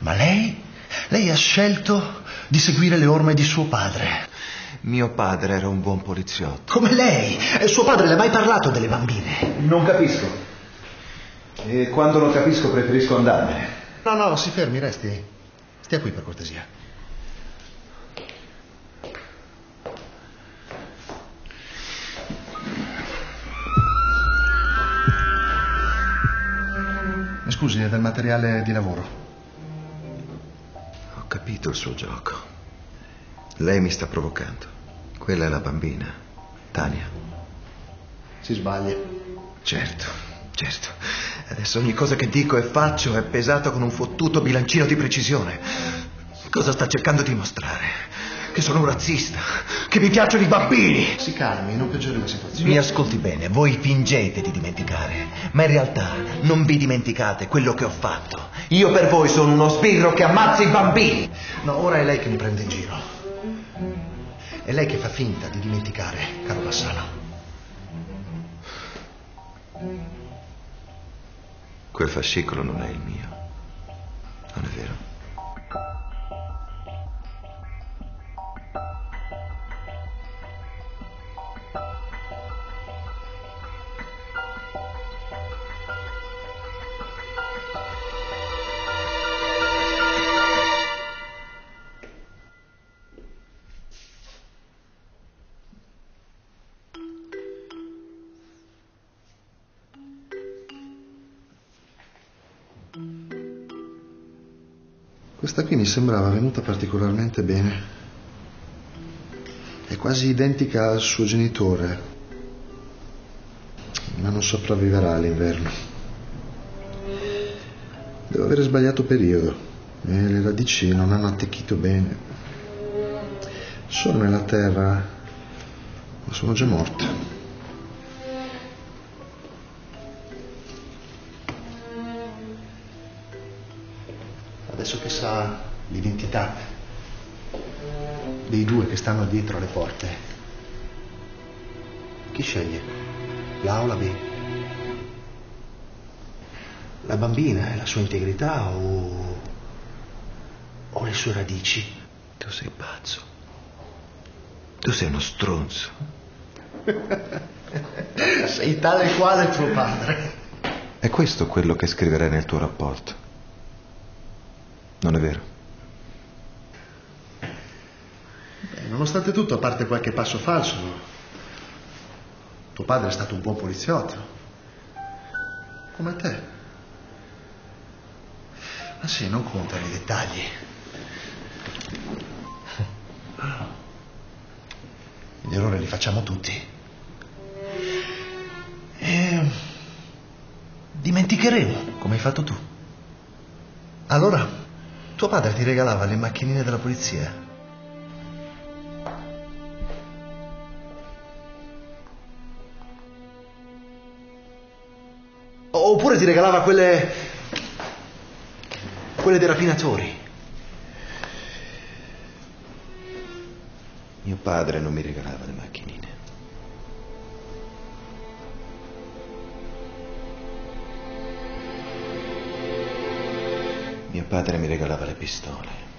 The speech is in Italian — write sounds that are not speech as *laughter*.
Ma lei? Lei ha scelto di seguire le orme di suo padre. Mio padre era un buon poliziotto. Come lei? E suo padre le ha mai parlato delle bambine? Non capisco. E quando lo capisco preferisco andarmene. No, no, si fermi, resti. Stia qui per cortesia. Mi Scusi, è del materiale di lavoro. Capito il suo gioco. Lei mi sta provocando. Quella è la bambina, Tania. Si sbaglia. Certo, certo. Adesso ogni cosa che dico e faccio è pesata con un fottuto bilancino di precisione. Cosa sta cercando di mostrare? Che sono un razzista, che mi piacciono i bambini. Si calmi, non peggiori la situazione. Mi ascolti bene, voi fingete di dimenticare, ma in realtà non vi dimenticate quello che ho fatto. Io per voi sono uno sbirro che ammazza i bambini. No, ora è lei che mi prende in giro. È lei che fa finta di dimenticare, caro Bassano. Quel fascicolo non è il mio. Non è vero? Questa qui mi sembrava venuta particolarmente bene. È quasi identica al suo genitore, ma non sopravviverà all'inverno. Devo avere sbagliato periodo e le radici non hanno attecchito bene. Sono nella terra, ma sono già morte. Adesso che sa l'identità dei due che stanno dietro le porte, chi sceglie? La o la B? La bambina e la sua integrità o, o le sue radici? Tu sei pazzo. Tu sei uno stronzo. *laughs* Sei tale quale tuo padre. È questo quello che scriverai nel tuo rapporto. Non è vero? Beh, nonostante tutto, a parte qualche passo falso, tuo padre è stato un buon poliziotto. Come te. Ma sì, non contano i dettagli. Gli errori li facciamo tutti. E dimenticheremo, come hai fatto tu. Allora, tuo padre ti regalava le macchinine della polizia. Oppure ti regalava quelle. quelle dei rapinatori. Mio padre non mi regalava le macchinine. Padre mi regalava le pistole.